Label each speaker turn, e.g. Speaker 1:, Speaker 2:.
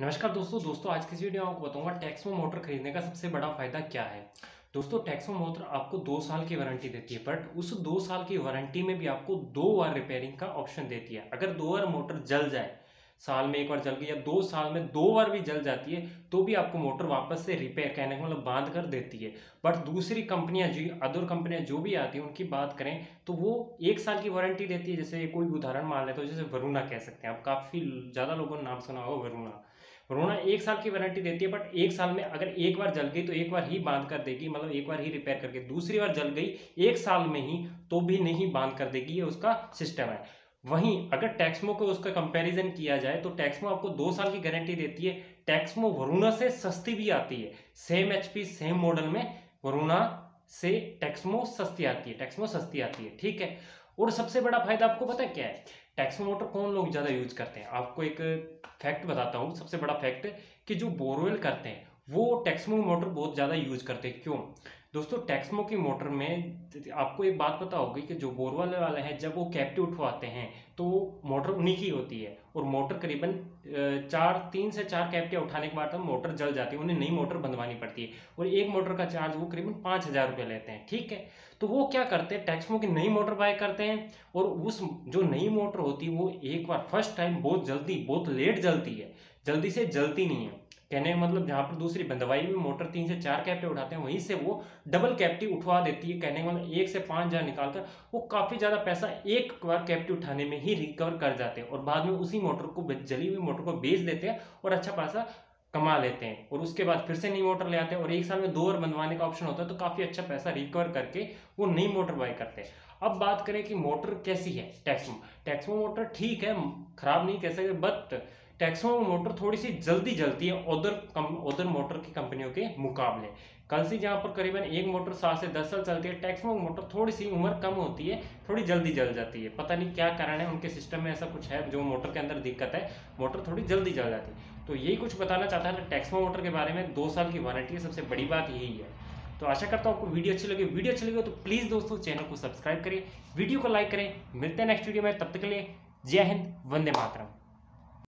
Speaker 1: नमस्कार दोस्तों दोस्तों, आज की इस वीडियो में आपको बताऊँगा टैक्समो मोटर खरीदने का सबसे बड़ा फ़ायदा क्या है। दोस्तों टैक्समो मोटर आपको दो साल की वारंटी देती है, बट उस दो साल की वारंटी में भी आपको दो बार रिपेयरिंग का ऑप्शन देती है। अगर दो बार मोटर जल जाए, साल में एक बार जल गई या दो साल में दो बार भी जल जाती है तो भी आपको मोटर वापस से रिपेयर कहने का मतलब बाँध कर देती है। बट दूसरी कंपनियाँ जो अदर कंपनियाँ जो भी आती हैं, उनकी बात करें तो वो एक साल की वारंटी देती है। जैसे कोई उदाहरण मान लेते हो, जैसे वरुणा कह सकते हैं। आप काफ़ी ज़्यादा लोगों ने नाम सुना होगा वरुणा। वरुणा एक साल की वारंटी देती है, बट एक साल में अगर एक बार जल गई तो एक बार ही बाँध कर देगी मतलब एक बार ही रिपेयर करके दूसरी बार जल गई एक साल में ही तो भी नहीं बाँध कर देगी, ये उसका सिस्टम है। वहीं अगर टैक्समो को उसका कंपैरिजन किया जाए तो टैक्समो आपको दो साल की गारंटी देती है। टैक्समो वरुणा से सस्ती भी आती है। सेम एचपी सेम मॉडल में वरुणा से टैक्समो सस्ती आती है टैक्समो सस्ती आती है, ठीक है? और सबसे बड़ा फ़ायदा आपको पता है क्या है? टैक्सो मोटर कौन लोग ज़्यादा यूज़ करते हैं? आपको एक फैक्ट बताता हूँ, सबसे बड़ा फैक्ट कि जो बोरवेल करते हैं वो टैक्समो मोटर बहुत ज़्यादा यूज़ करते हैं। क्यों? दोस्तों टेक्समो की मोटर में आपको एक बात पता होगी कि जो बोरवेल वाले हैं, जब वो कैप्टी उठवाते हैं तो मोटर उन्हीं की होती है। और मोटर करीबन चार, तीन से चार कैप्टियाँ उठाने के बाद मोटर जल जाती है, उन्हें नई मोटर बंधवानी पड़ती है। और एक मोटर का चार्ज वो करीबन पाँच हज़ार रुपये लेते हैं, ठीक है? तो वो क्या करते हैं? टैक्समो की नई मोटर बाय करते हैं और उस जो नई मोटर होती है, वो एक बार फ़र्स्ट टाइम बहुत जल्दी, बहुत लेट जलती है। जल्दी से जलती नहीं है। कहने का मतलब जहाँ पर दूसरी बंदवाई में मोटर तीन से चार कैप्टे उठाते हैं, वहीं से वो डबल कैप्टी उठवा देती है। कहने का मतलब एक से पाँच हज़ार निकालकर वो काफ़ी ज़्यादा पैसा एक बार कैप्टी उठाने में ही रिकवर कर जाते हैं और बाद में उसी मोटर को जली हुई मोटर को बेच देते हैं और अच्छा पैसा कमा लेते हैं। और उसके बाद फिर से नई मोटर ले आते हैं और एक साल में दो और बनवाने का ऑप्शन होता है तो काफ़ी अच्छा पैसा रिकवर करके वो नई मोटर बाय करते हैं। अब बात करें कि मोटर कैसी है? टैक्समो टैक्समो मोटर ठीक है, खराब नहीं कह सकते बट टैक्समो मोटर थोड़ी सी जल्दी जलती है उधर कम उधर मोटर की कंपनियों के मुकाबले। कल से जहाँ पर करीबन एक मोटर सात से दस साल चलती है टैक्समो मोटर थोड़ी सी उम्र कम होती है, थोड़ी जल्दी जल जाती है। पता नहीं क्या कारण है, उनके सिस्टम में ऐसा कुछ है जो मोटर के अंदर दिक्कत है मोटर थोड़ी जल्दी जल जाती है। तो यही कुछ बताना चाहता था टैक्समो मोटर के बारे में दो साल की वारंटी है, सबसे बड़ी बात यही है। तो आशा करता हूँ आपको वीडियो अच्छी लगी। वीडियो अच्छी लगी तो प्लीज़ दोस्तों चैनल को सब्सक्राइब करें, वीडियो को लाइक करें। मिलते हैं नेक्स्ट वीडियो में, तब तक के लिए जय हिंद, वंदे मातरम।